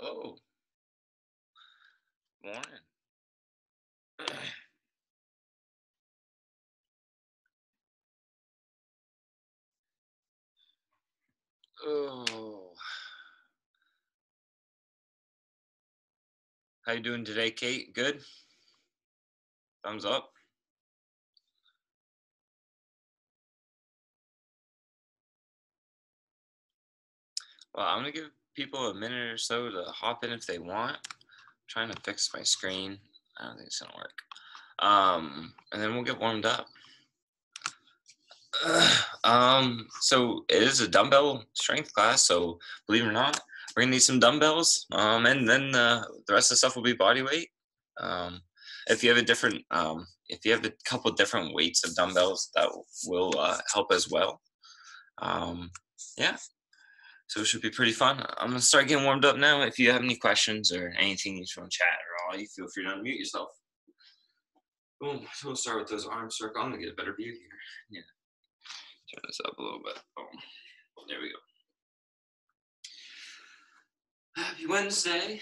Oh, morning. oh, how you doing today, Kate? Good. Thumbs up. Well, I'm gonna give people a minute or so to hop in if they want. I'm trying to fix my screen. I don't think it's gonna work. Um, and then we'll get warmed up. um, so it is a dumbbell strength class. So believe it or not, we're gonna need some dumbbells. Um, and then uh, the rest of the stuff will be body weight. Um, if you have a different, um, if you have a couple different weights of dumbbells, that will uh, help as well. Um, yeah, so it should be pretty fun. I'm gonna start getting warmed up now. If you have any questions or anything you just want to chat or all, you feel free to unmute yourself. Boom. So we'll start with those arms circle. I'm gonna get a better view here. Yeah. Turn this up a little bit. Boom. There we go. Happy Wednesday.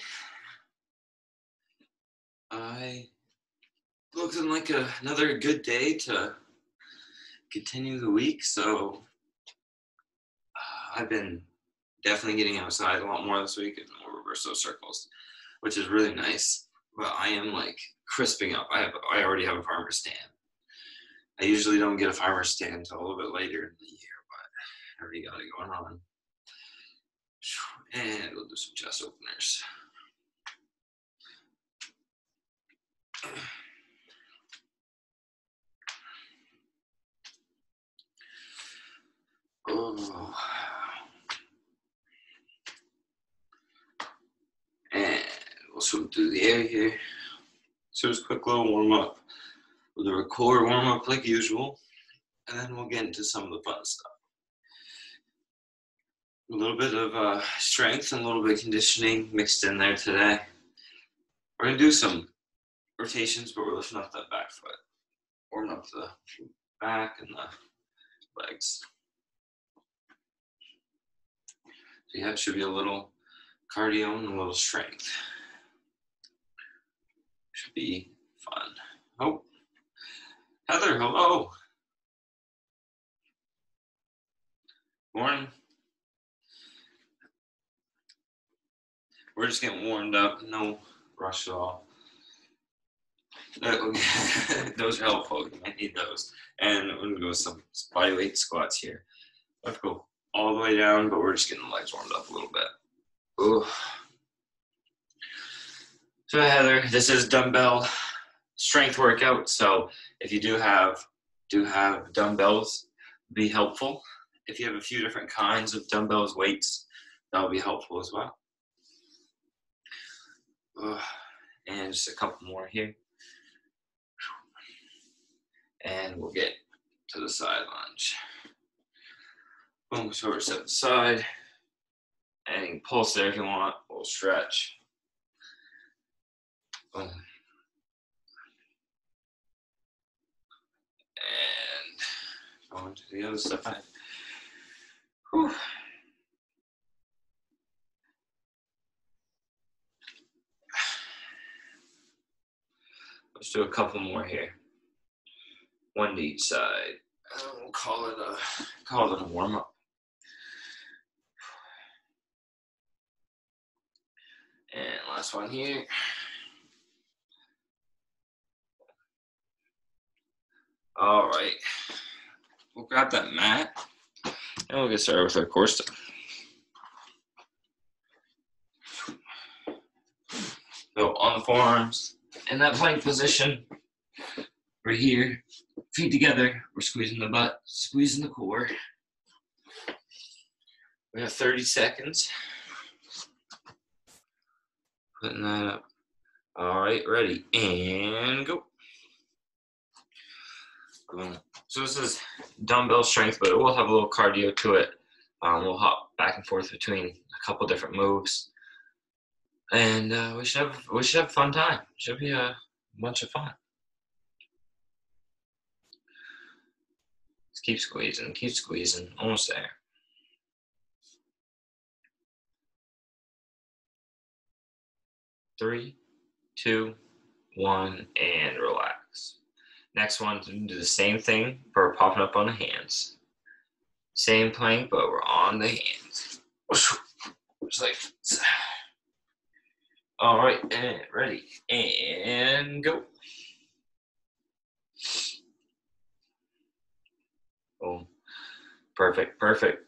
I looking like a, another good day to continue the week. So uh, I've been definitely getting outside a lot more this week and more reverse those circles, which is really nice. But I am like crisping up. I have I already have a farmer's tan. I usually don't get a farmer's tan until a little bit later in the year, but I already got it going on. And we'll do some chest openers. Oh. And we'll swim through the air here. So just a quick little warm up. We'll do a core warm up like usual, and then we'll get into some of the fun stuff. A little bit of uh, strength and a little bit of conditioning mixed in there today. We're gonna do some rotations, but we're lifting up that back foot, warming up the back and the legs. So yeah, it should be a little cardio and a little strength. Should be fun. Oh, Heather, hello. Morning. We're just getting warmed up. No rush at all. Uh, those are helpful. I need those. And I'm gonna go some body weight squats here. Let's go all the way down, but we're just getting the legs warmed up a little bit. Ooh. So Heather, this is dumbbell strength workout. So if you do have do have dumbbells, be helpful. If you have a few different kinds of dumbbells, weights, that will be helpful as well. and just a couple more here. And we'll get to the side lunge. Boom, we're set aside. And pulse there if you want, a little stretch. Boom. And going to the other side. Whew. Let's do a couple more here. One to each side. And we'll call it a call it a warm up. And last one here. All right. We'll grab that mat and we'll get started with our core stuff. So on the forearms, in that plank position, we're here, feet together, we're squeezing the butt, squeezing the core. We have 30 seconds. Putting that up. All right, ready, and go. Going So this is dumbbell strength, but it will have a little cardio to it. Um, we'll hop back and forth between a couple different moves, and uh, we should have we should have fun time. Should be a bunch of fun. Let's keep squeezing, keep squeezing. Almost there. Three, two, one, and relax. Next one, do the same thing, we're popping up on the hands. Same plank, but we're on the hands. Just like All right, and ready, and go. Boom. Perfect, perfect.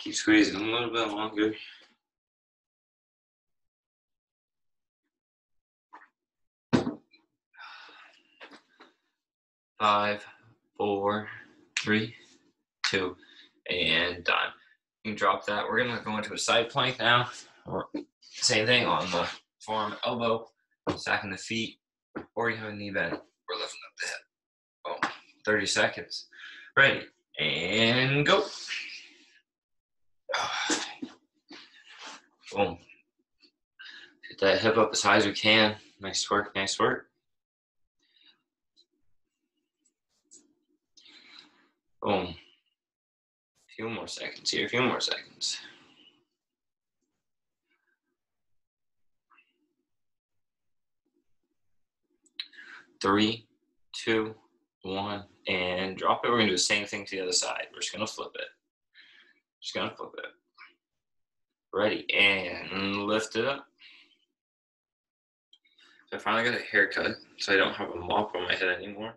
Keep squeezing a little bit longer. Five, four, three, two, and done. You can drop that. We're gonna go into a side plank now. Same thing on the forearm, elbow, stacking the feet, or you have a knee bend. We're lifting up the hip. Oh, 30 seconds. Ready, and go. Boom. Get that hip up as high as we can. Nice work, nice work. Boom. A few more seconds here, a few more seconds. Three, two, one, and drop it. We're gonna do the same thing to the other side. We're just gonna flip it. Just gonna flip it. Ready, and lift it up. I finally got a haircut, so I don't have a mop on my head anymore.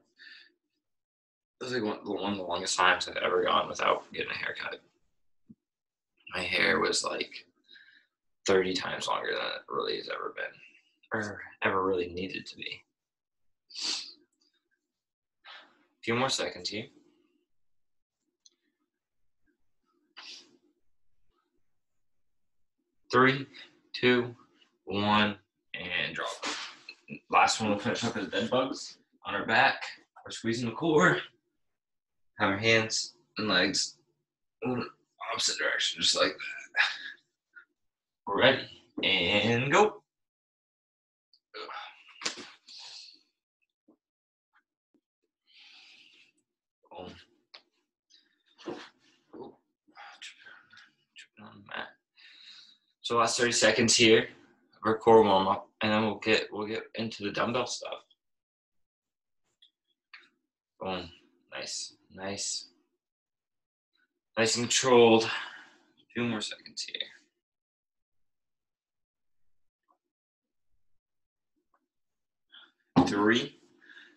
This is like one, one of the longest times I've ever gone without getting a haircut. My hair was like 30 times longer than it really has ever been, or ever really needed to be. A few more seconds here. Three, two, one, and drop. Last one we'll finish up is dead bugs on our back. We're squeezing the core. Have our hands and legs in opposite direction, just like that. Ready and go. So last 30 seconds here, our core warm up, and then we'll get we'll get into the dumbbell stuff. Boom. Nice. Nice. Nice and controlled. A few more seconds here. Three,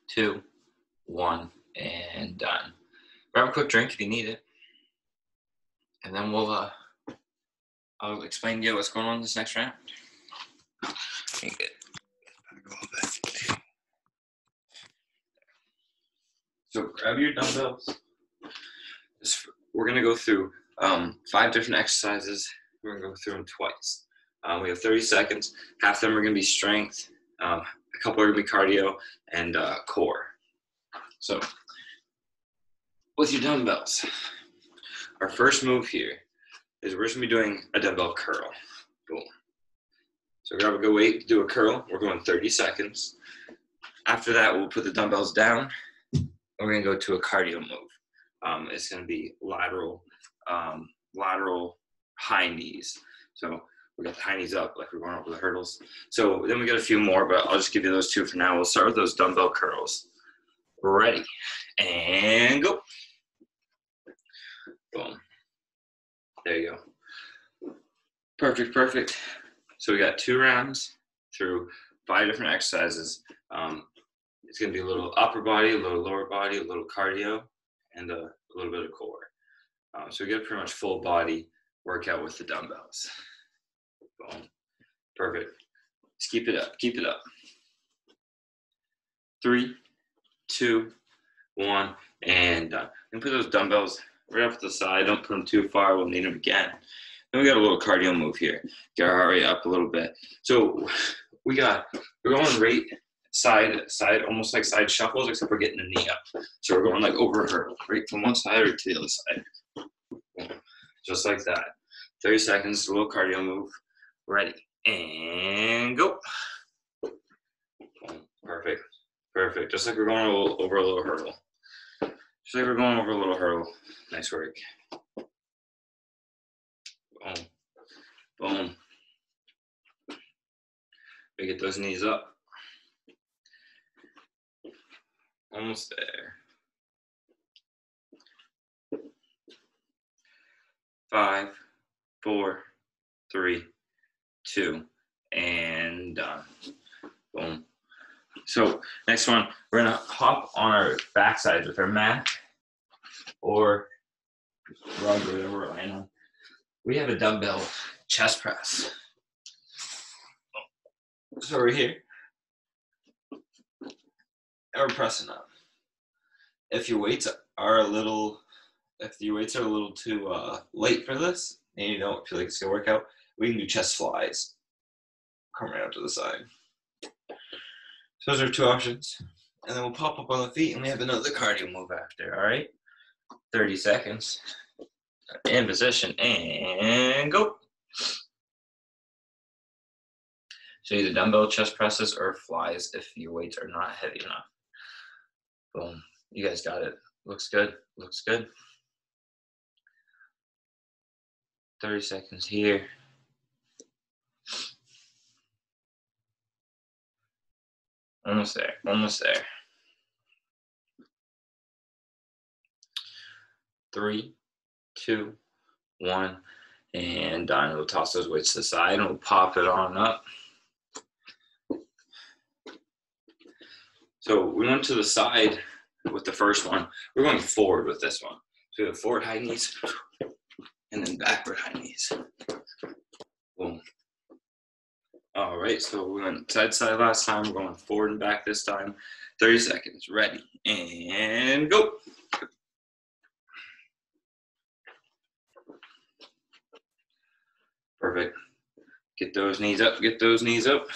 two, one, and done. Grab a quick drink if you need it. And then we'll uh I'll explain to you what's going on this next round. Get back. So grab your dumbbells. We're gonna go through um, five different exercises. We're gonna go through them twice. Um, we have 30 seconds. Half of them are gonna be strength. Um, a couple are gonna be cardio and uh, core. So with your dumbbells, our first move here is we're just gonna be doing a dumbbell curl. Boom. So grab a good weight, do a curl. We're going 30 seconds. After that, we'll put the dumbbells down. We're gonna go to a cardio move. Um, it's gonna be lateral, um, lateral high knees. So we got the high knees up, like we're going over the hurdles. So then we got a few more, but I'll just give you those two for now. We'll start with those dumbbell curls. Ready, and go. Boom. There you go. Perfect, perfect. So we got two rounds through five different exercises. Um, it's going to be a little upper body, a little lower body, a little cardio, and a, a little bit of core. Um, so we get pretty much full body workout with the dumbbells. Boom. Perfect. Just keep it up. Keep it up. Three, two, one, and done. And put those dumbbells right off to the side. Don't put them too far. We'll need them again. Then we got a little cardio move here. Get our heart rate up a little bit. So we got we're going right side side almost like side shuffles, except we're getting the knee up. So we're going like over hurdle, right from one side or to the other side. Just like that. 30 seconds, a little cardio move. Ready. And go. Perfect. Perfect. Just like we're going over a little hurdle. Just like we're going over a little hurdle. Nice work. Boom. Boom. We get those knees up. Almost there. Five, four, three, two, and done. Boom. So next one, we're gonna hop on our backsides with our mat or rug whatever we're laying on. We have a dumbbell chest press. So we're here. We're pressing up. If your weights are a little, if your weights are a little too uh, light for this, and you don't feel like it's gonna work out, we can do chest flies. Come right out to the side. So those are two options. And then we'll pop up on the feet and we have another cardio move after, all right? 30 seconds. In position and go. So either dumbbell chest presses or flies if your weights are not heavy enough. Boom. You guys got it. Looks good. Looks good. 30 seconds here. Almost there. Almost there. Three, two, one, and done. We'll toss those weights to the side and we'll pop it on up. So we went to the side with the first one. We're going forward with this one. So we have forward high knees and then backward high knees. Boom. All right, so we went side side last time. We're going forward and back this time. 30 seconds. Ready and go. Perfect. Get those knees up. Get those knees up.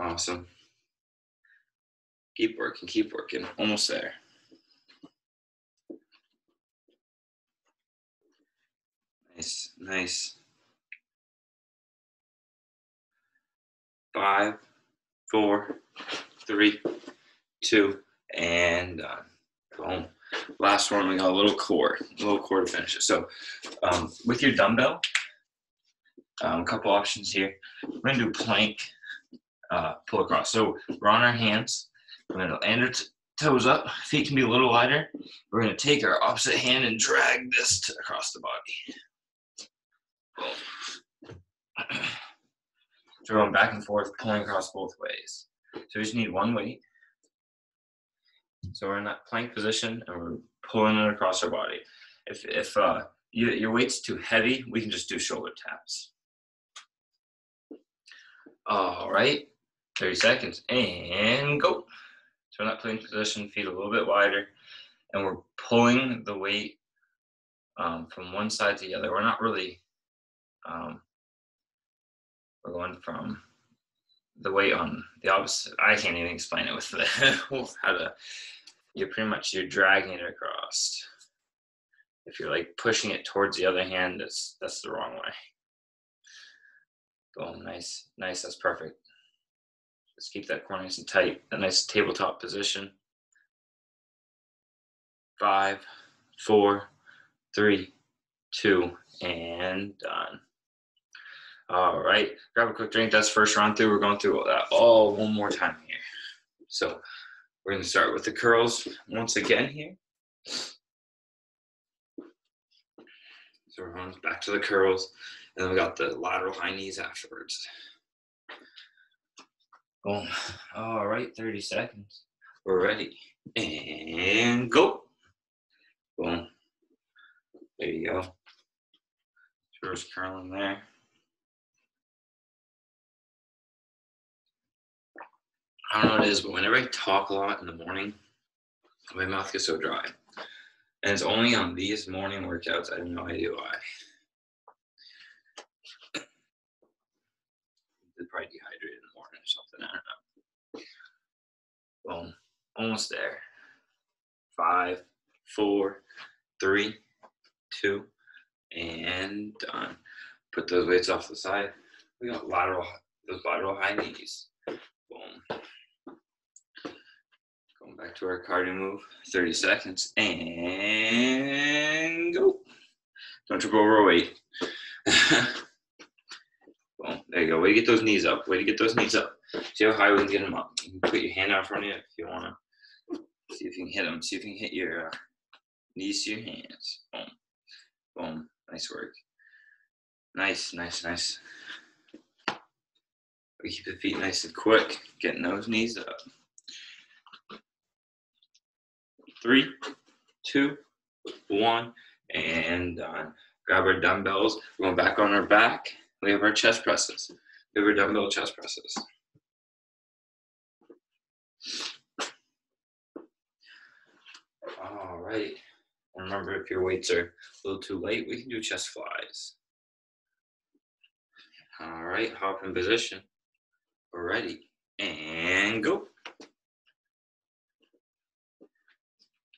Awesome. Keep working, keep working. Almost there. Nice, nice. Five, four, three, two, and done. Boom. Last one, we got a little core, a little core to finish it. So um, with your dumbbell, um, a couple options here. We're gonna do plank uh, pull across. So we're on our hands. We're gonna land our t- toes up. Feet can be a little wider. We're gonna take our opposite hand and drag this to, across the body. So we're going back and forth, pulling across both ways. So we just need one weight. So we're in that plank position and we're pulling it across our body. If if uh, you, your weight's too heavy, we can just do shoulder taps. All right, 30 seconds and go. So that plank position, feet a little bit wider, and we're pulling the weight um, from one side to the other. We're not really, um, we're going from the weight on the opposite. I can't even explain it with the how to. You're pretty much you're dragging it across. If you're like pushing it towards the other hand, that's that's the wrong way. Boom, nice, nice. That's perfect. Just keep that core nice and tight. A nice tabletop position. Five, four, three, two, and done. All right, grab a quick drink. That's first run through. We're going through all that all one more time here. So we're going to start with the curls once again here. So we're going back to the curls, and then we got the lateral high knees afterwards. Boom. All right, 30 seconds. We're ready. And go. Boom. There you go. First curling there. I don't know what it is, but whenever I talk a lot in the morning, my mouth gets so dry. And it's only on these morning workouts. I have no idea why. They're probably Boom. Almost there. Five, four, three, two, and done. Put those weights off the side. We got lateral, those lateral high knees. Boom. Going back to our cardio move. 30 seconds and go. Don't trip over a weight. Boom. There you go. Way to get those knees up. Way to get those knees up. See how high we can get them up. You can put your hand out in front of you if you want to. See if you can hit them. See if you can hit your uh, knees to your hands. Boom. Boom. Nice work. Nice, nice, nice. We keep the feet nice and quick, getting those knees up. Three, two, one, and done. Grab our dumbbells. We're going back on our back. We have our chest presses. We have our dumbbell chest presses. All right. Remember, if your weights are a little too light, we can do chest flies. All right, hop in position. Ready. And go.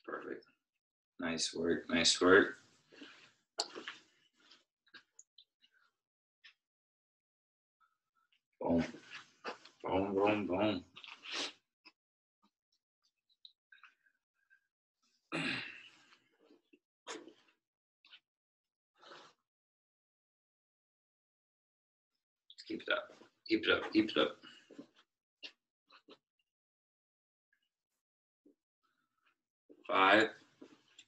Perfect. Nice work, nice work. Boom. Boom, boom, boom. Keep it up. Keep it up. Keep it up. Five,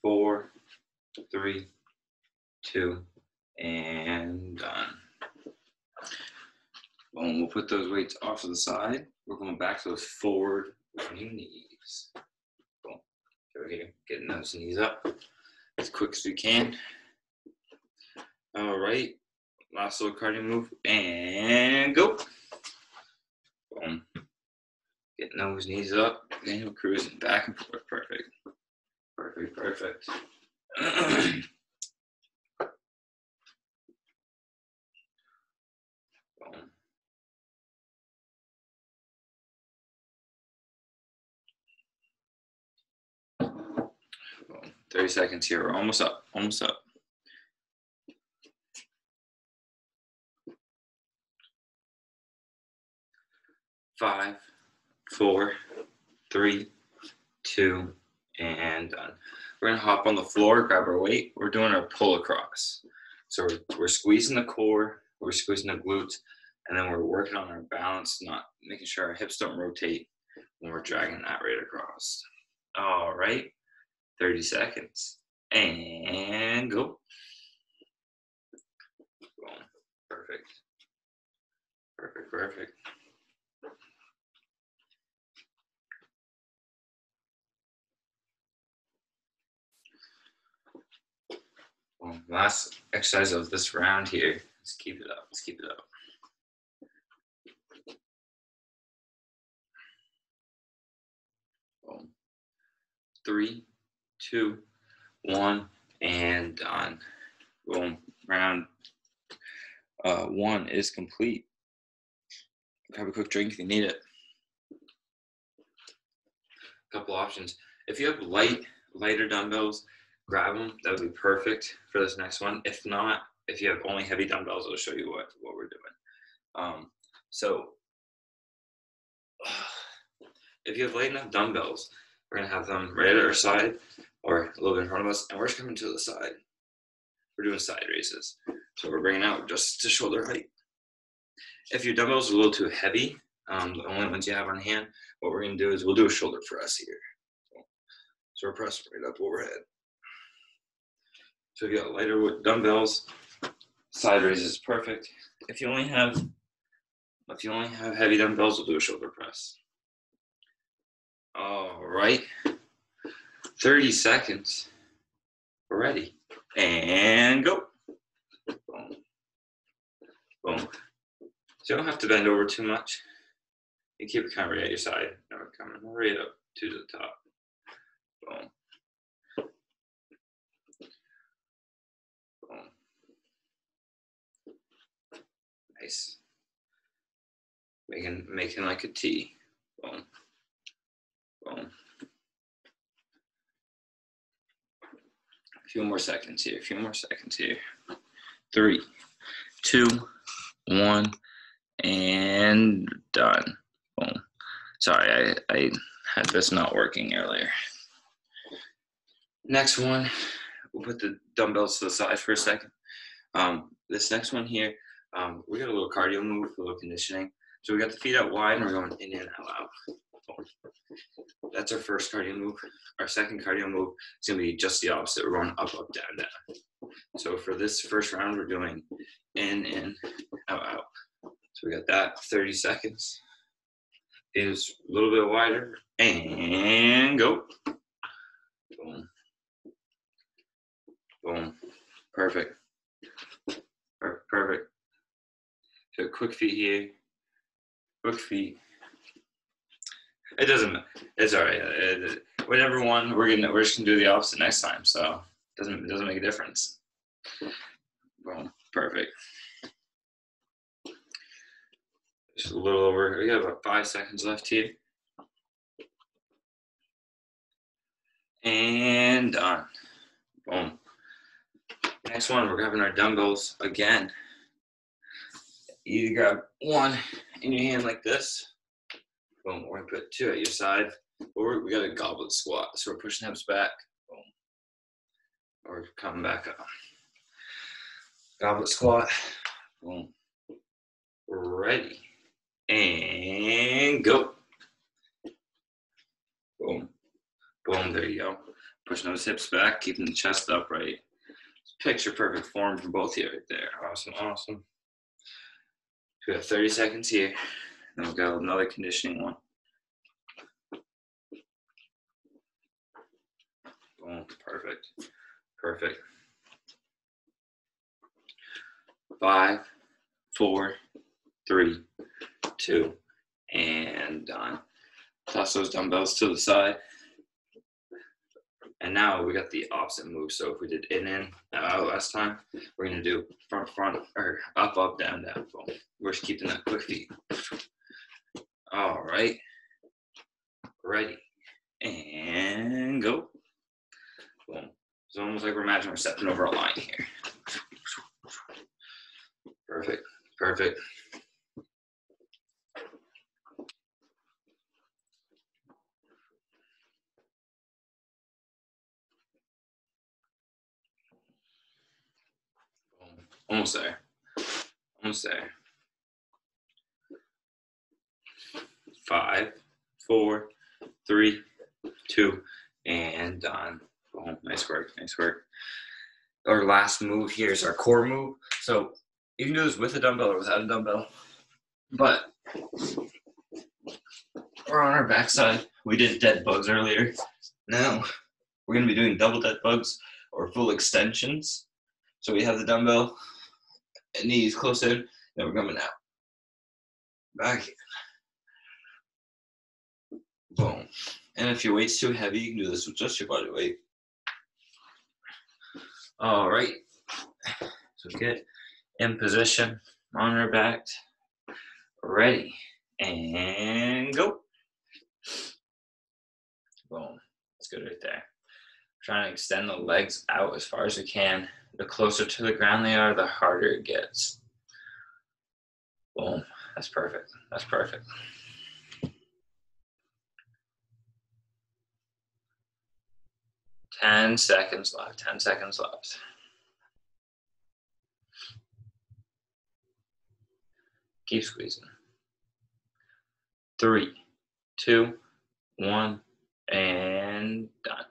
four, three, two, and done. Boom. We'll put those weights off to the side. We're going back to those forward knees. Boom. There we go. Getting those knees up as quick as we can. All right. Last little cardio move and go. Boom. Getting those knees up and we're cruising back and forth. Perfect. Perfect, perfect. 30 seconds here. We're almost up. Almost up. five, four, three, two, and done. We're gonna hop on the floor, grab our weight. We're doing our pull across. So we're, we're squeezing the core, we're squeezing the glutes, and then we're working on our balance, not making sure our hips don't rotate when we're dragging that right across. All right, 30 seconds. And go. Boom. Perfect. Perfect, perfect. Last exercise of this round here. Let's keep it up. Let's keep it up. Three, two, one, and done. Boom. Round uh, one is complete. Grab a quick drink if you need it. A couple options. If you have light, lighter dumbbells, grab them. That would be perfect for this next one. If not, if you have only heavy dumbbells, I'll show you what, what we're doing. Um, so if you have light enough dumbbells, we're gonna have them right at our side or a little bit in front of us, and we're just coming to the side. We're doing side raises. So we're bringing out just to shoulder height. If your dumbbells are a little too heavy, um, the only ones you have on hand, what we're gonna do is we'll do a shoulder press here. So we're pressing right up overhead. So if you got lighter dumbbells, side raises is perfect. If you only have if you only have heavy dumbbells, we'll do a shoulder press. All right. 30 seconds. We're ready. And go. Boom. Boom. So you don't have to bend over too much. You keep it coming at your side. Now coming right up to the top. Boom. Boom. Nice. Making making like a T. Boom. Boom. A few more seconds here. A few more seconds here. Three, two, one, and done. Boom. Sorry, I, I had this not working earlier. Next one, we'll put the dumbbells to the side for a second. Um, this next one here, um, we got a little cardio move, a little conditioning. So we got the feet out wide and we're going in and out. That's our first cardio move. Our second cardio move is gonna be just the opposite. We're going up, up, down, down. So for this first round, we're doing in, in, out, out. So we got that 30 seconds. Is a little bit wider and go. Boom. Boom. Perfect. Perfect. So quick feet here. Quick feet. It doesn't. It's all right. It, whatever one we're gonna we're just gonna do the opposite next time. So it doesn't it doesn't make a difference. Boom. Perfect. Just a little over. We got about five seconds left here. And done. Boom. Next one, we're grabbing our dumbbells again. You grab one in your hand like this. Boom. We're gonna put two at your side. Or we got a goblet squat. So we're pushing hips back. Boom. Or coming back up. Goblet squat. Boom. Ready. And go. Boom. Boom. There you go. Pushing those hips back, keeping the chest upright picture perfect form for both of you right there. Awesome, awesome. We have 30 seconds here. Then we'll go another conditioning one. Boom, perfect, perfect. Five, four, three, two, and done. Toss those dumbbells to the side. And now we got the opposite move. So if we did in, in, out last time, we're gonna do front, front, or up, up, down, down. Boom. We're just keeping that quick feet. All right. Ready. And go. Boom. It's almost like we're imagining we're stepping over a line here. Perfect. Perfect. Almost there. Almost there. Five, four, three, two, and done. Boom. Nice work. Nice work. Our last move here is our core move. So you can do this with a dumbbell or without a dumbbell. But we're on our backside. We did dead bugs earlier. Now we're going to be doing double dead bugs or full extensions. So we have the dumbbell knees close in, then we're coming out. Back. Boom. And if your weight's too heavy, you can do this with just your body weight. All right. So get in position on our back. Ready. And go. Boom. That's good right there. Trying to extend the legs out as far as we can the closer to the ground they are, the harder it gets. Boom. That's perfect. That's perfect. Ten seconds left. Ten seconds left. Keep squeezing. Three, two, one, and done.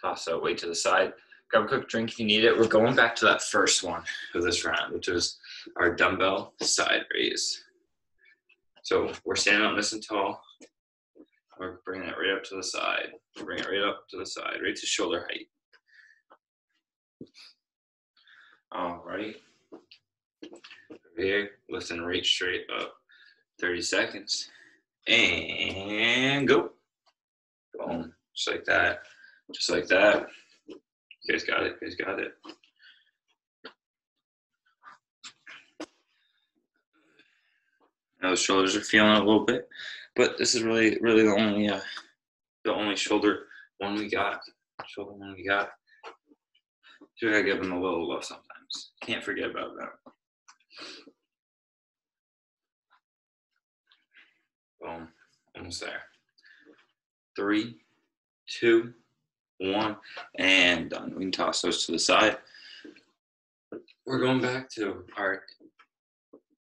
Toss that weight to the side grab a quick drink if you need it. We're going back to that first one of this round, which was our dumbbell side raise. So we're standing up nice and tall. We're bringing it right up to the side. Bring it right up to the side, right to shoulder height. All right. Here, lifting right straight up. 30 seconds. And go. Boom. Just like that. Just like that. You guys got it. You guys got it. know the shoulders are feeling a little bit, but this is really, really the only, uh, the only shoulder one we got. Shoulder one we got. So gotta give them a little love sometimes. Can't forget about that. Boom, almost there. Three, two, one, and done. We can toss those to the side. We're going back to our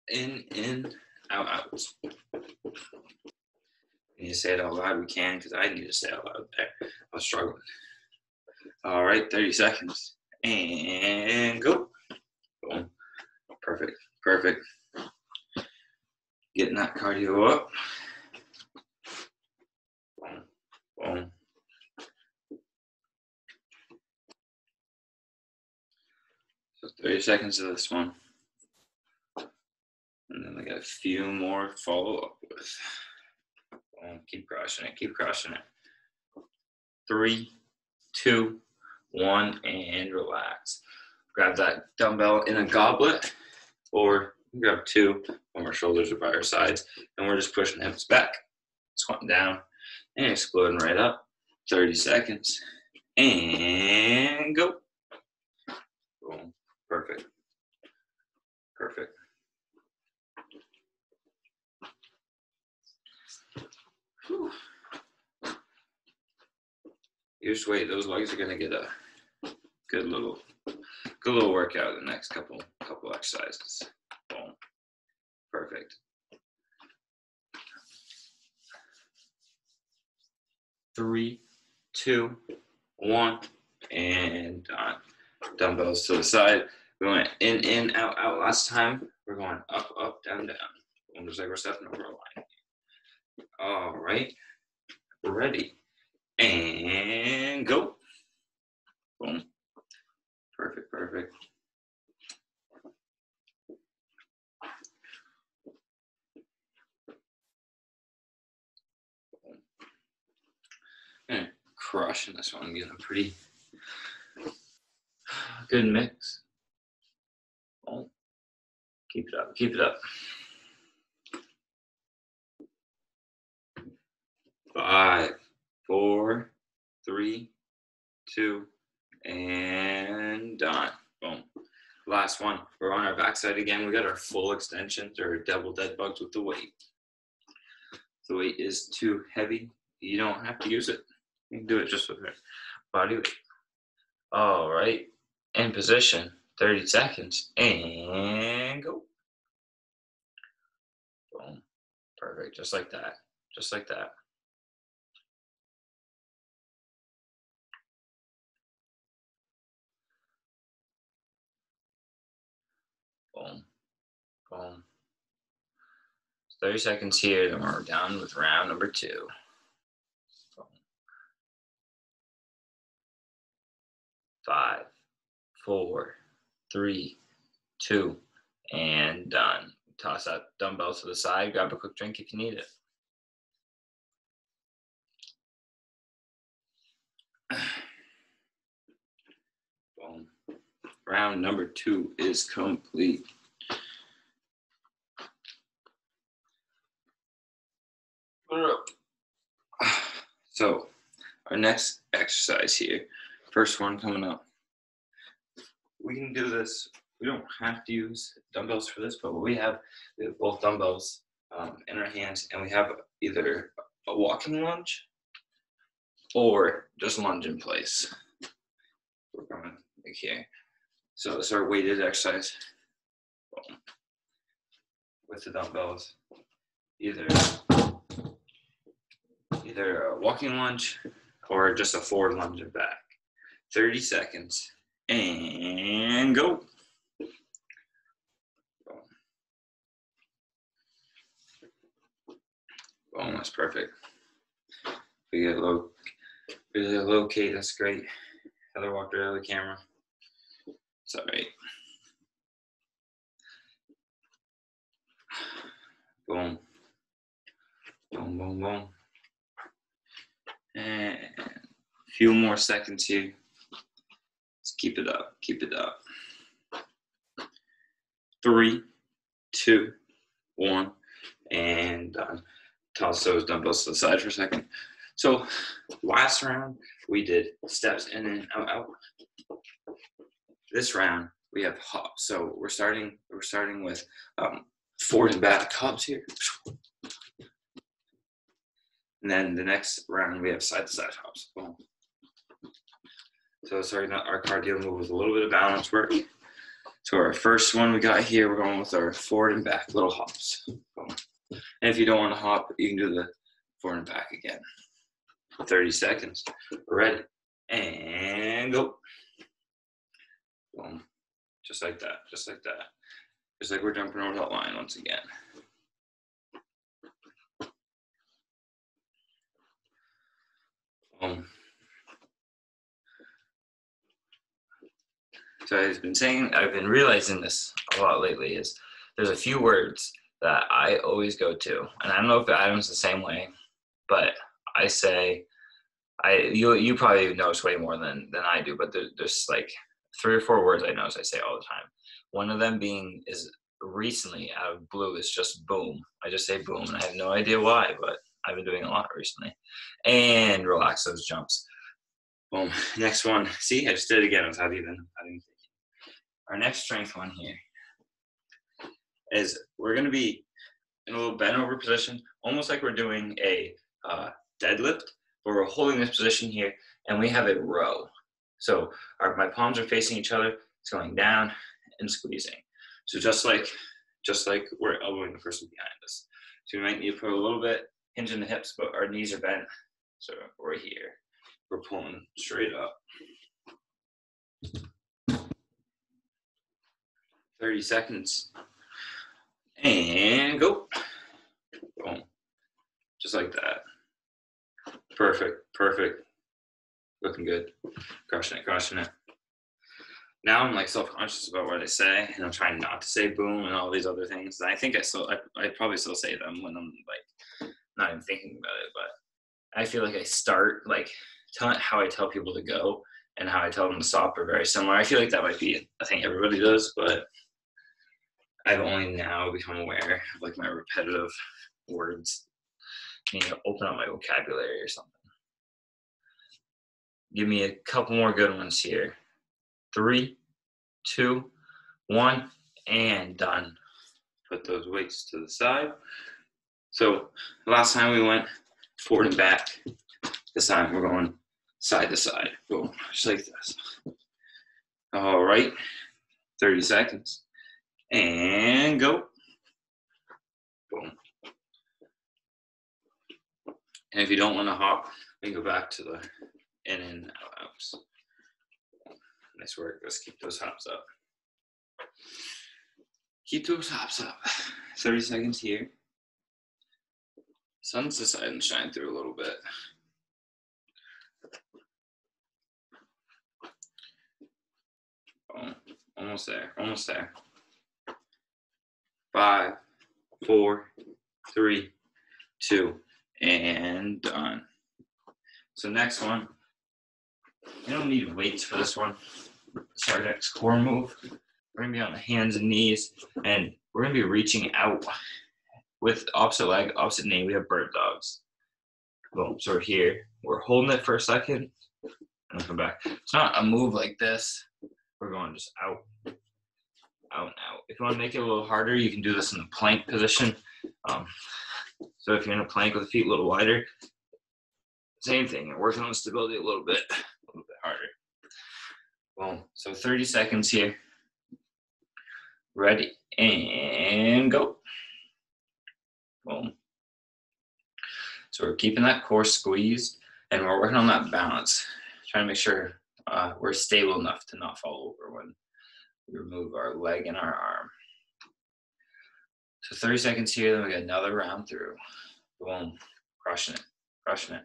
in, in, out, you say it out loud? We can, because I need to say it out loud there. I was struggling. All right, 30 seconds. And go. Boom. Perfect. Perfect. Getting that cardio up. Boom. Boom. So 30 seconds of this one. And then I got a few more follow up with. Boom. Keep crushing it. Keep crushing it. Three, two, one, and relax. Grab that dumbbell in a goblet or grab two when our shoulders are by our sides. And we're just pushing hips back, squatting down, and exploding right up. 30 seconds. And go. Boom. Perfect. Perfect. You just wait. Those legs are gonna get a good little, good little workout the next couple, couple exercises. Boom. Perfect. Three, two, one, and done. Dumbbells to the side. We went in, in, out, out last time. We're going up, up, down, down. Almost like we're stepping over a line. All right. Ready. And go. Boom. Perfect, perfect. And crushing this one, getting a pretty good mix. Oh, keep it up, keep it up. Five, four, three, two, and done. Boom. Last one. We're on our backside again. We got our full extensions or double dead bugs with the weight. The weight is too heavy, you don't have to use it. You can do it just with your body weight. All right. In position. 30 seconds. And go. Boom. Perfect. Just like that. Just like that. Boom. Boom. 30 seconds here, then we're done with round number two. Boom. Five, four, three, two, and done. Toss that dumbbell to the side, grab a quick drink if you need it. Boom. Round number two is complete. So, our next exercise here, first one coming up. We can do this. We don't have to use dumbbells for this, but we have, we have both dumbbells um, in our hands, and we have either a walking lunge or just lunge in place. We're going to here. So it's our weighted exercise with the dumbbells. Either either a walking lunge or just a forward lunge and back. 30 seconds and go. Boom. That's perfect. We get low, really locate, that's great. Heather walked right out of the camera. Right. Boom. Boom, boom, boom. And a few more seconds here. Let's keep it up, keep it up. Three, two, one, and done. Toss those dumbbells to the side for a second. So last round we did steps in and out. This round we have hops. So we're starting we're starting with um, forward and back hops here. And then the next round we have side to side hops. So starting our cardio move with a little bit of balance work. So our first one we got here, we're going with our forward and back little hops. And if you don't want to hop, you can do the forward and back again. 30 seconds. Ready. And go. Boom. Just like that. Just like that. Just like we're jumping over that line once again. So I've been saying, I've been realizing this a lot lately is there's a few words that I always go to, and I don't know if Adam's the same way, but I say, I you you probably notice way more than than I do, but there, there's like three or four words I notice I say all the time. One of them being is recently out of blue is just boom. I just say boom, and I have no idea why, but I've been doing a lot recently. And relax those jumps. Boom. Next one. See, I just did it again without even, without even Our next strength one here is we're going to be in a little bent over position, almost like we're doing a uh, deadlift, but we're holding this position here and we have it row. So our, my palms are facing each other, it's going down and squeezing. So just like, just like we're elbowing the person behind us. So we might need to put a little bit hinge in the hips, but our knees are bent. So we're here. We're pulling straight up. 30 seconds. And go. Boom. Just like that. Perfect. Perfect. Looking good. Crushing it, crushing it. Now I'm like self-conscious about what I say, and I'm trying not to say boom and all these other things. And I think I still, I, I probably still say them when I'm like not even thinking about it. But I feel like I start like how I tell people to go and how I tell them to stop are very similar. I feel like that might be a thing everybody does, but I've only now become aware of like my repetitive words. I need to open up my vocabulary or something. Give me a couple more good ones here. Three, two, one, and done. Put those weights to the side. So last time we went forward and back. This time we're going side to side. Boom, just like this. All right, 30 seconds and go. Boom. And if you don't want to hop, we can go back to the and out outs. Nice work. Let's keep those hops up. Keep those hops up. 30 seconds here. Sun's deciding to shine through a little bit. Almost there, almost there five, four, three, two, and done. So next one, you don't need weights for this one. Next core move. We're gonna be on the hands and knees, and we're gonna be reaching out with opposite leg, opposite knee. We have bird dogs. Boom. So we're here. We're holding it for a second, and we'll come back. It's not a move like this. We're going just out, out out. If you want to make it a little harder, you can do this in the plank position. Um, so if you're in a plank with the feet a little wider, same thing. You're working on stability a little bit, a little bit harder. Boom. So 30 seconds here. Ready and go. Boom. So we're keeping that core squeezed and we're working on that balance, trying to make sure uh, we're stable enough to not fall over when we remove our leg and our arm. So 30 seconds here, then we get another round through. Boom, crushing it, crushing it.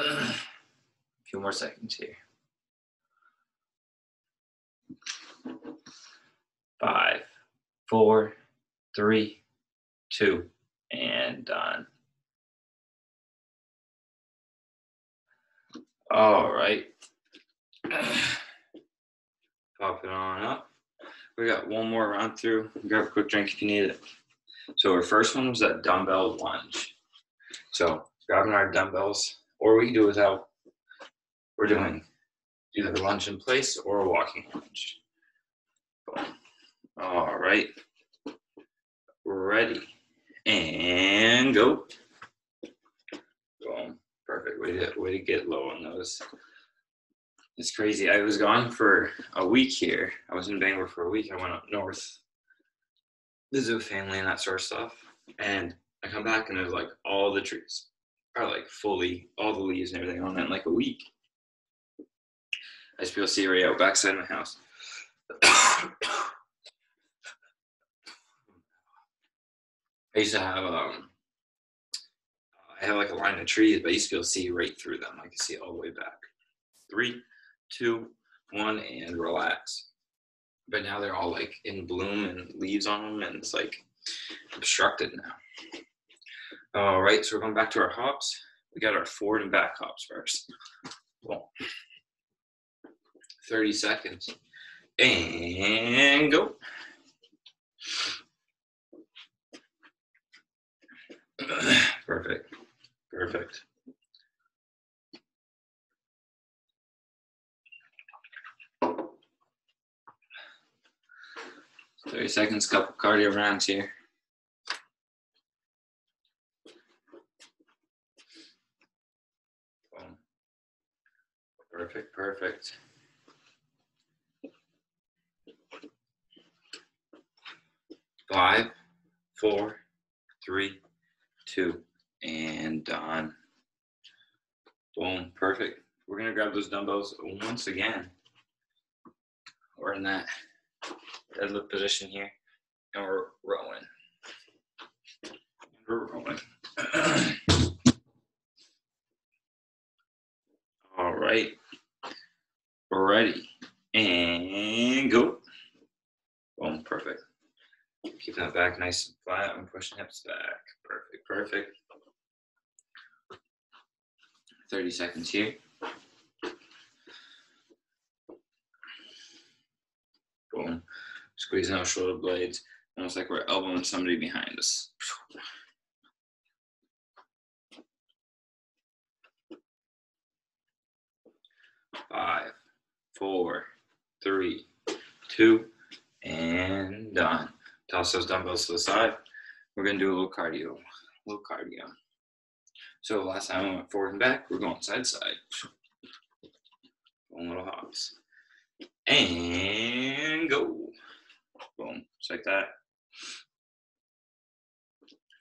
A few more seconds here. Five, four, three, two, and done. All right. Pop it on up. We got one more round through. Grab a quick drink if you need it. So our first one was that dumbbell lunge. So grabbing our dumbbells, or we can do without. We're doing either a lunge in place or a walking lunge. All right. Ready. And go. Boom. Perfect. Way to, way to get low on those. It's crazy. I was gone for a week here. I was in Bangor for a week. I went up north, visit with family and that sort of stuff. And I come back and there's like all the trees are like fully, all the leaves and everything on it in like a week. I just able see right out backside my house. I used to have um, I have like a line of trees, but I used to be able to see right through them. I could see all the way back. Three, two, one, and relax. But now they're all like in bloom and leaves on them, and it's like obstructed now. All right, so we're going back to our hops. We got our forward and back hops first. Well, 30 seconds. And go. Perfect. Perfect. Thirty seconds, couple cardio rounds here. Boom. Perfect, perfect. Five, four, three, two, and done. Boom, perfect. We're gonna grab those dumbbells once again. We're in that deadlift position here, and we're rowing. We're rowing. All right, ready, and go. Boom, perfect. Keep that back nice and flat. I'm pushing hips back. Perfect, perfect. 30 seconds here. Boom. Squeezing out shoulder blades. Almost like we're elbowing somebody behind us. Five, four, three, two, and done. Toss those dumbbells to the side. We're gonna do a little cardio, a little cardio. So last time we went forward and back, we're going side to side. One little hops. And go. Boom. Just like that.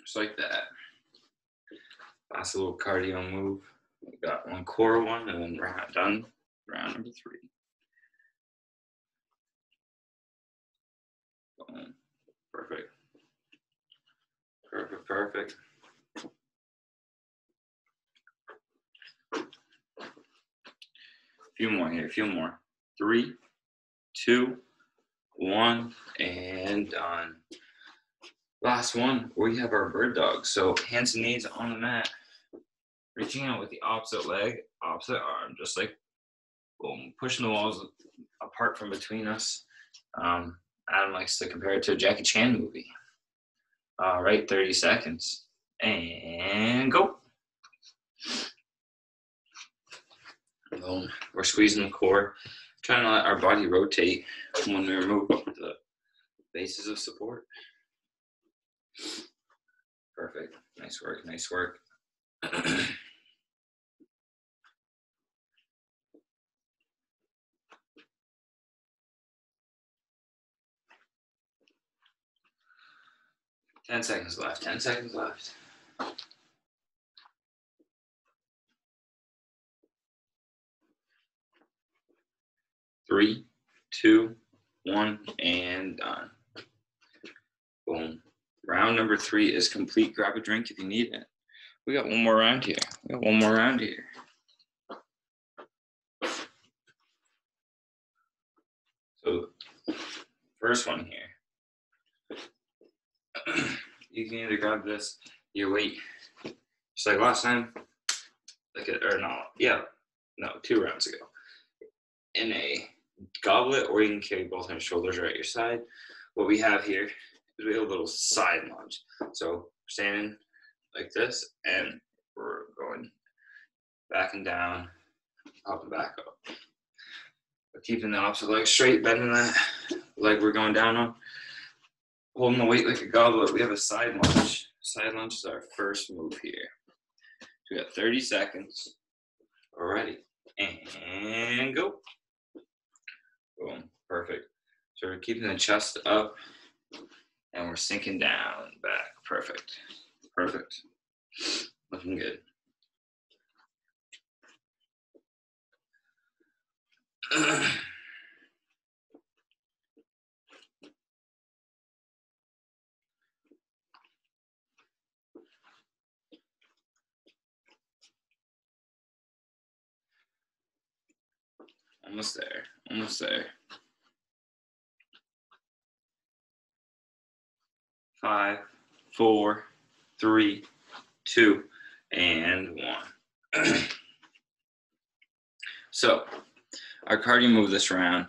Just like that. Last little cardio move. We got one core one and then round done. Round number three. Perfect. Perfect, perfect. A few more here, a few more. Three, two, one, and done. Last one, we have our bird dog. So hands and knees on the mat, reaching out with the opposite leg, opposite arm, just like boom, pushing the walls apart from between us. Um, Adam likes to compare it to a Jackie Chan movie. All right, 30 seconds. And go. Boom. We're squeezing the core, trying to let our body rotate when we remove the bases of support. Perfect. Nice work. Nice work. Ten seconds left. Ten seconds left. Three, two, one, and done. Boom. Round number three is complete. Grab a drink if you need it. We got one more round here. We got one more round here. So, first one here. you can either grab this, your weight, just like last time, like it, or no, yeah, no, two rounds ago, in a goblet or you can carry both your shoulders or at your side. What we have here is we have a little side lunge. So standing like this and we're going back and down, up and back up. But keeping the opposite leg straight, bending that leg we're going down on, holding the weight like a goblet. We have a side lunge. Side lunge is our first move here. So we got 30 seconds. Already. And go. Boom. Perfect. So we're keeping the chest up and we're sinking down back. Perfect. Perfect. Looking good. Almost there. Almost there. Five, four, three, two, and one. so, our cardio move this round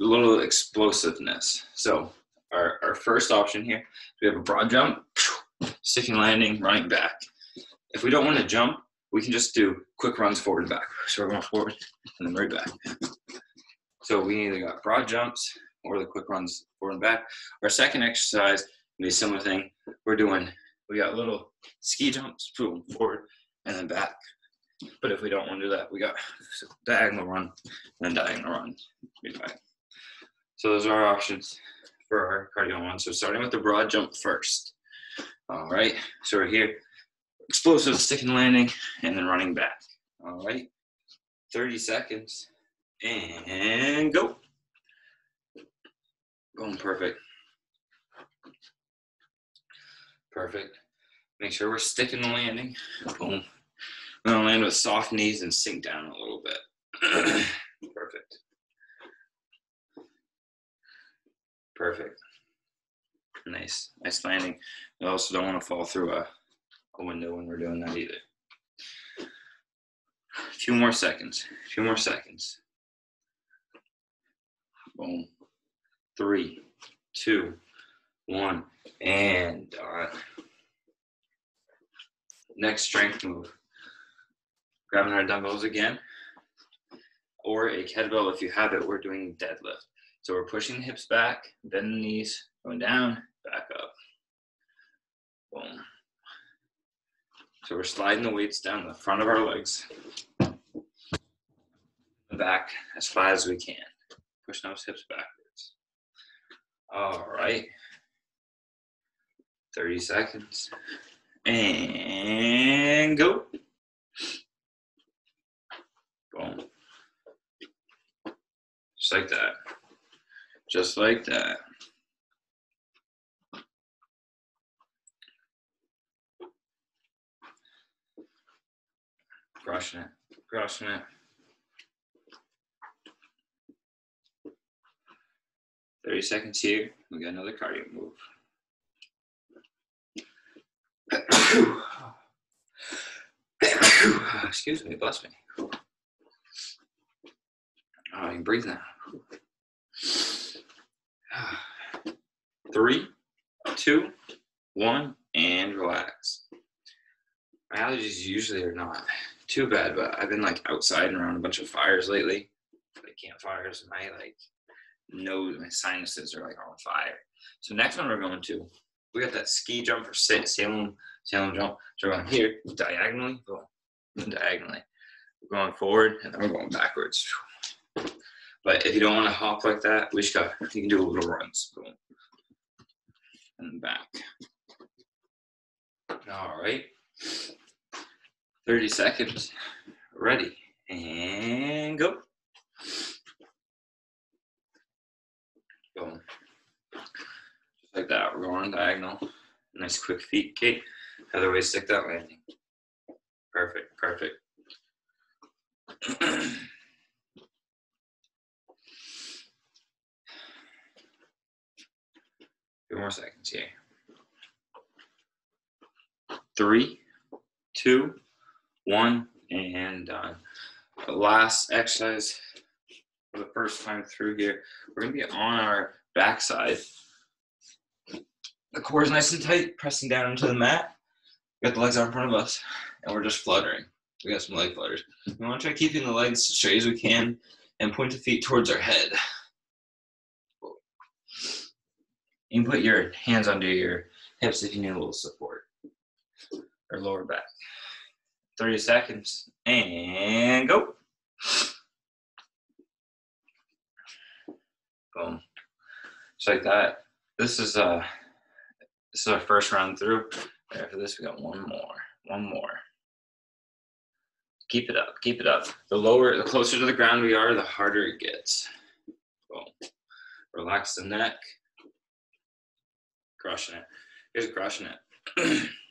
a little explosiveness. So, our, our first option here, we have a broad jump, sticking landing, running back. If we don't want to jump, we can just do quick runs forward and back. So we're going forward and then right back. So we either got broad jumps or the quick runs forward and back. Our second exercise be a similar thing. We're doing, we got little ski jumps, boom, forward and then back. But if we don't want to do that, we got diagonal run and then diagonal run. So those are our options for our cardio one. So starting with the broad jump first. All right, so we're here, explosive stick and landing, and then running back. All right, 30 seconds, and go. Going perfect. Perfect. Make sure we're sticking the landing. Boom. We're gonna land with soft knees and sink down a little bit. perfect. Perfect. Nice, nice landing. Also don't want to fall through a, a window when we're doing that either. A few more seconds, a few more seconds. Boom. Three, two, one, and done. Next strength move. Grabbing our dumbbells again, or a kettlebell if you have it, we're doing deadlift. So we're pushing the hips back, bending the knees, going down, back up. Boom. So we're sliding the weights down the front of our legs, back as far as we can. Pushing those hips backwards. All right. 30 seconds. And go. Boom. Just like that. Just like that. Crushing it. Crushing it. 30 seconds here. We got another cardio move. Excuse me, bless me. Oh, you can breathe now. Three, two, one, and relax. My allergies usually are not too bad, but I've been like outside and around a bunch of fires lately, like campfires. My like nose, my sinuses are like on fire. So next one we're going to, we got that ski jump for Salem, Salem jump. So we're going here diagonally, boom, diagonally. We're going forward and then we're going backwards. But if you don't want to hop like that, we just got you can do a little runs, boom, and back. All right, 30 seconds, ready, and go. Boom. Just like that. We're going diagonal. Nice quick feet, Kate. Other way, stick that landing. Perfect, perfect. Few more seconds here. Three, two, one, and. Uh, the last exercise for the first time through here. We're gonna be on our backside. The core is nice and tight, pressing down into the mat. We got the legs out in front of us, and we're just fluttering. We got some leg flutters. We want to try keeping the legs straight as we can and point the feet towards our head. You can put your hands under your hips if you need a little support or lower back. 30 seconds and go. Boom. Just like that. This is uh this is our first run through. After this, we got one more. One more. Keep it up. Keep it up. The lower, the closer to the ground we are, the harder it gets. Boom. Relax the neck. Crushing it. Here's crushing it.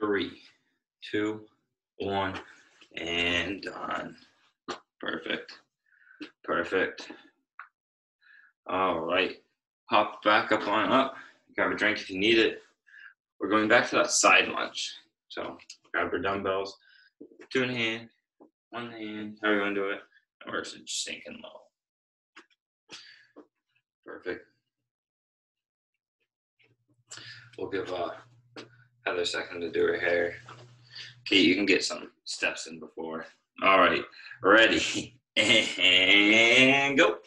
Three, two, one, and done. Perfect. Perfect. All right. Hop back up on up. Grab a drink if you need it. We're going back to that side lunge. So grab your dumbbells, two in hand, one hand, how are you gonna do it? Is it just sinking low? Perfect. We'll give uh, A second to do her hair. Okay, you can get some steps in before. All right, ready, and go.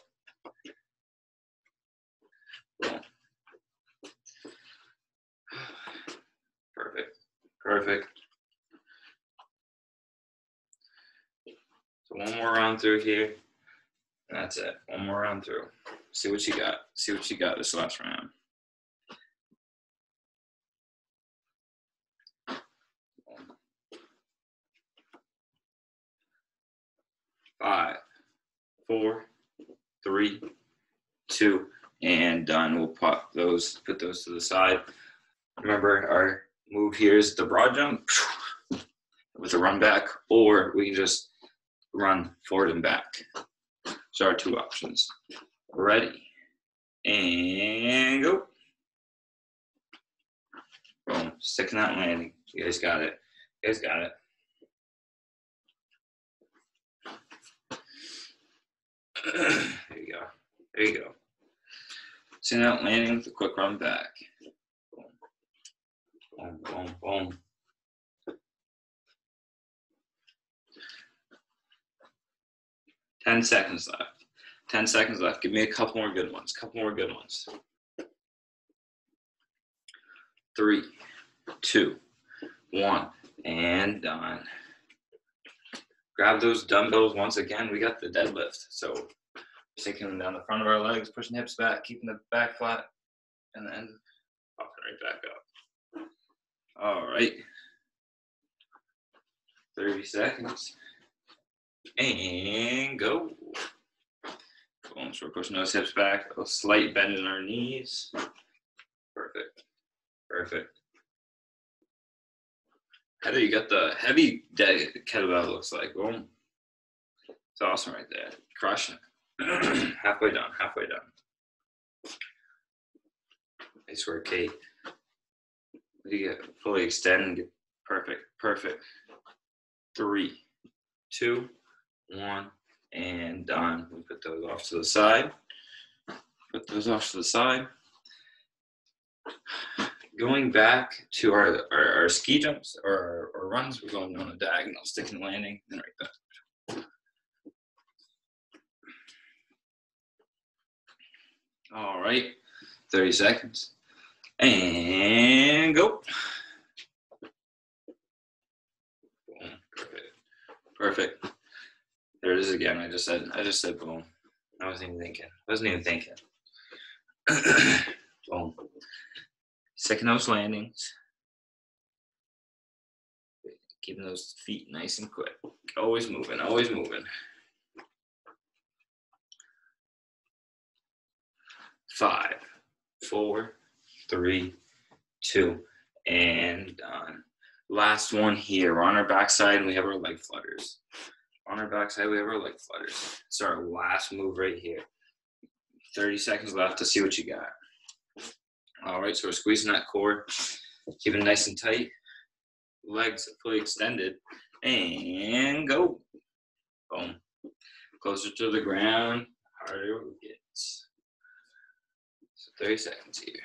Perfect. Perfect. So one more round through here. And that's it. One more round through. See what you got. See what you got this last round. Five, four, three, two, and done. We'll pop those, put those to the side. Remember, our move here is the broad jump with a run back, or we can just run forward and back. So our two options. Ready, and go. Boom, sticking that landing. You guys got it. You guys got it. there you go. There you go. Send out landing with a quick run back. Boom, boom, boom. Ten seconds left. Ten seconds left. Give me a couple more good ones. Couple more good ones. Three, two, one, and done. Grab those dumbbells once again. We got the deadlift. So sinking them down the front of our legs, pushing hips back, keeping the back flat, and then popping right back up. All right. 30 seconds. And go. Boom. So we're pushing those hips back, a slight bend in our knees. Perfect. Perfect. You got the heavy dead kettlebell, looks like. Boom. It's awesome right there. Crushing halfway done, halfway done. Nice work, Kate. You get fully extend perfect, perfect. Three, two, one, and done. We put those off to the side. Put those off to the side. Going back to our, our, our ski jumps or our, runs, we're going on a diagonal, sticking landing, and right back. All right, 30 seconds. And go. Perfect. Perfect. There it is again. I just said I just said boom. I wasn't even thinking. I wasn't even thinking. boom. Second those landings. Keeping those feet nice and quick. Always moving, always moving. Five, four, three, two, and done. Last one here. We're on our backside and we have our leg flutters. On our backside, we have our leg flutters. It's our last move right here. 30 seconds left to see what you got. All right, so we're squeezing that core, keeping it nice and tight. Legs fully extended, and go. Boom. Closer to the ground, harder it gets. So 30 seconds here.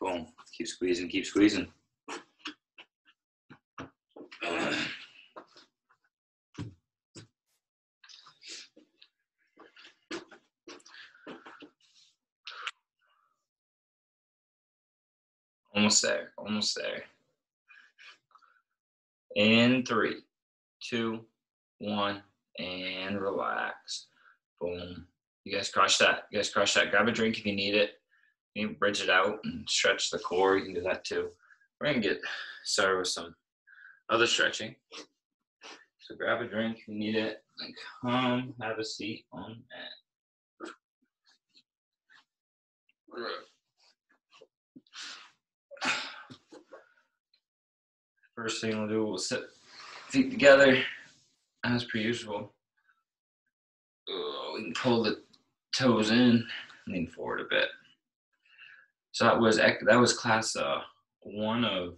Boom. Keep squeezing, keep squeezing. Almost there, almost there. In three, two, one, and relax. Boom. You guys crush that. You guys crush that. Grab a drink if you need it. You can bridge it out and stretch the core. You can do that too. We're gonna get started with some other stretching. So grab a drink if you need it and come have a seat on that. First thing we'll do, we'll sit feet together as per usual. Oh, we can pull the toes in, lean forward a bit. So that was that was class uh, one of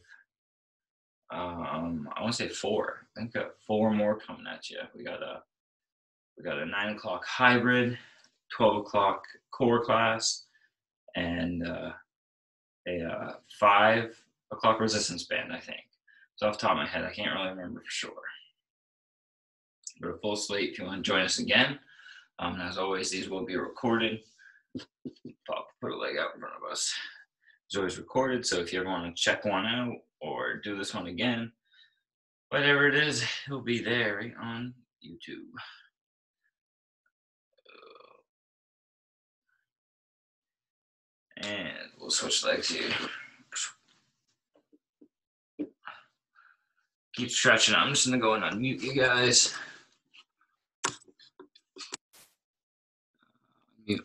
um, I want to say four. I think got four more coming at you. We got a we got a nine o'clock hybrid, twelve o'clock core class, and uh, a uh, five o'clock resistance band. I think. So off the top of my head, I can't really remember for sure. But a full slate if you want to join us again. Um, and as always, these will be recorded. Pop, put a leg out in front of us. It's always recorded, so if you ever want to check one out or do this one again, whatever it is, it'll be there right on YouTube. And we'll switch legs here. Keep stretching. I'm just gonna go and unmute you guys.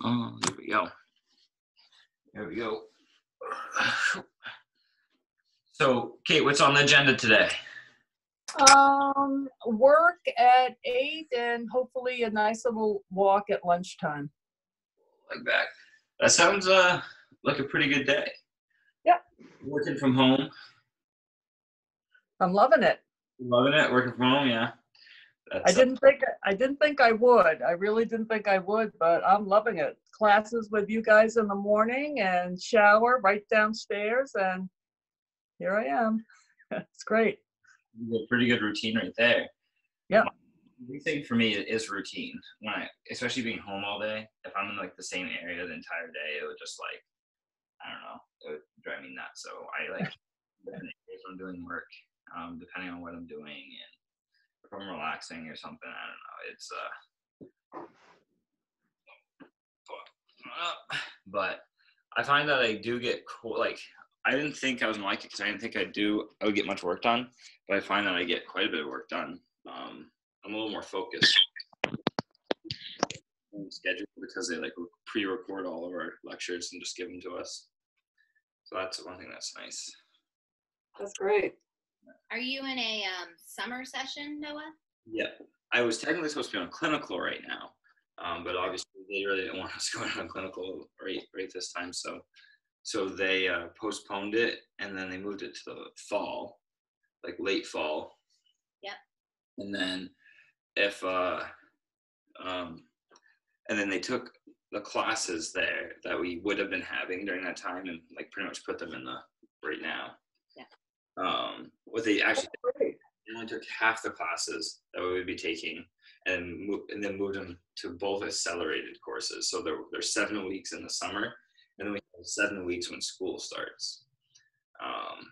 Oh, there we go. There we go. So, Kate, what's on the agenda today? Um, work at eight and hopefully a nice little walk at lunchtime. Like that. That sounds uh like a pretty good day. Yep. Working from home. I'm loving it. Loving it. Working from home, yeah. I That's, uh, didn't think I didn't think I would. I really didn't think I would, but I'm loving it. Classes with you guys in the morning and shower right downstairs and here I am. it's great. a pretty good routine right there. Yeah. The thing for me is routine. When I, especially being home all day, if I'm in like the same area the entire day, it would just like, I don't know, it would drive me nuts. So I like I'm doing work, um, depending on what I'm doing and if I'm relaxing or something. I don't know. It's uh, but I find that I do get cool. Like I didn't think I was gonna like it because I didn't think I'd do. I would get much work done, but I find that I get quite a bit of work done. Um, I'm a little more focused schedule because they like pre-record all of our lectures and just give them to us. So that's one thing that's nice. That's great. Are you in a um, summer session, Noah? Yeah, I was technically supposed to be on clinical right now, um, but obviously they really didn't want us going on clinical right right this time. So, so they uh, postponed it and then they moved it to the fall, like late fall. Yep. And then if uh, um, and then they took the classes there that we would have been having during that time and like pretty much put them in the right now. Yeah. Um, what they actually Great. they only took half the classes that we would be taking and, mo- and then moved them to both accelerated courses. So there, there's seven weeks in the summer, and then we have seven weeks when school starts, um,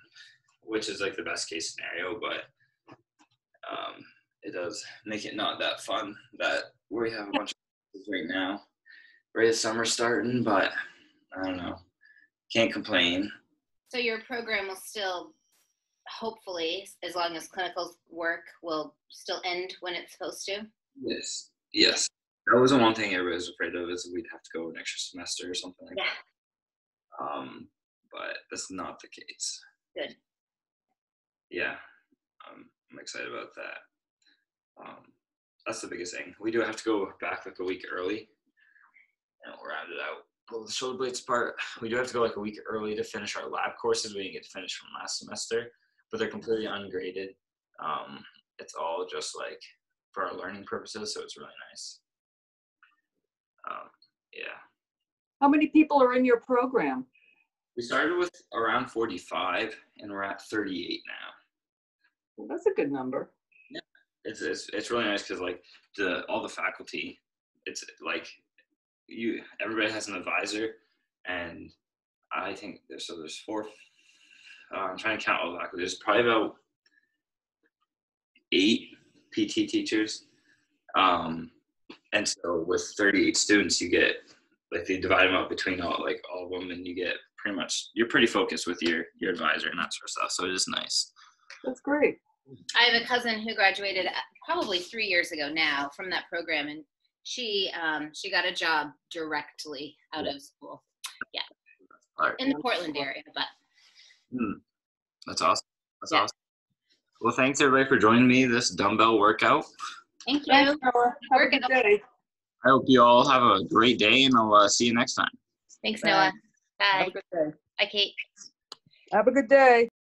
which is like the best case scenario, but um, it does make it not that fun that we have a bunch of classes right now. Right as summer starting, but I don't know. Can't complain. So your program will still, hopefully, as long as clinical work will still end when it's supposed to. Yes. Yes. That was the one thing everybody was afraid of is we'd have to go an extra semester or something like Yeah. that. Um, but that's not the case. Good. Yeah. Um, I'm excited about that. Um, that's the biggest thing. We do have to go back like a week early. And we'll round it out. Pull the shoulder blades apart. We do have to go like a week early to finish our lab courses. We didn't get to finish from last semester, but they're completely ungraded. Um, it's all just like for our learning purposes. So it's really nice. Um, yeah. How many people are in your program? We started with around 45 and we're at 38 now. Well, That's a good number. Yeah, It's it's, it's really nice because like the all the faculty, it's like you everybody has an advisor, and I think there's so there's four. Uh, I'm trying to count all the faculty. There's probably about eight PT teachers, um, and so with 38 students, you get like they divide them up between all like all of them, and you get pretty much you're pretty focused with your your advisor and that sort of stuff. So it is nice. That's great. I have a cousin who graduated uh, probably three years ago now from that program, and she um, she got a job directly out of school. Yeah, All right. in the Portland area, but Hmm. That's awesome. That's Yeah. awesome. Well, thanks everybody for joining me this dumbbell workout. thank Thanks, you. Noah. Have a Work it good day. I hope you all have a great day, and I'll uh, see you next time. Thanks, Bye. Noah. Have Bye. a good day. Bye, Kate. Have a good day.